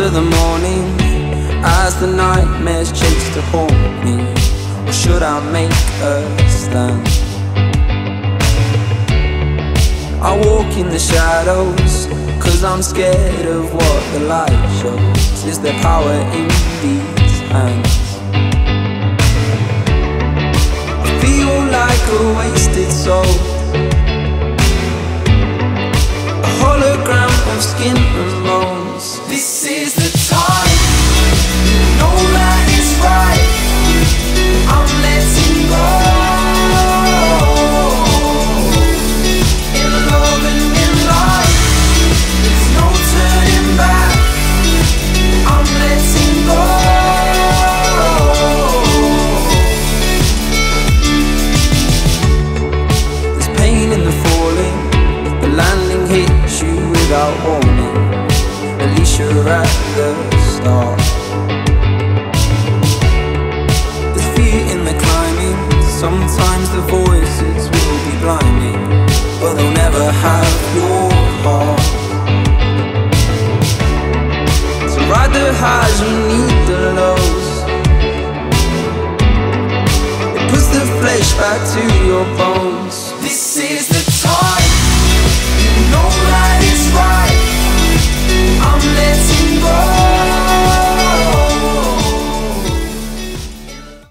to the morning as the nightmares chase to haunt me. Or should I make a stand? I walk in the shadows, cause I'm scared of what the light shows. Is there power in these hands? Is the at the start. In the climbing. Sometimes the voices will be blinding, but they'll never have your heart. So ride the highs, you need the lows. It puts the flesh back to your bones.